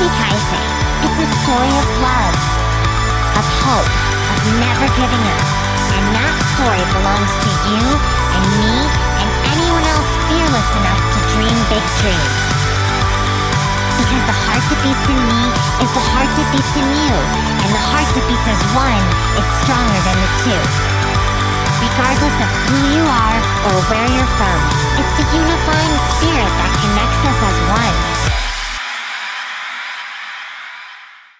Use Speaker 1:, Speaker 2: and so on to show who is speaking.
Speaker 1: Takeshi It's a story of love, of hope, of never giving up. And that story belongs to you and me and anyone else fearless enough to dream big dreams. Because the heart that beats in me is the heart that beats in you, and the heart that beats as one is stronger than the two. Regardless of who you are or where you're from, it's the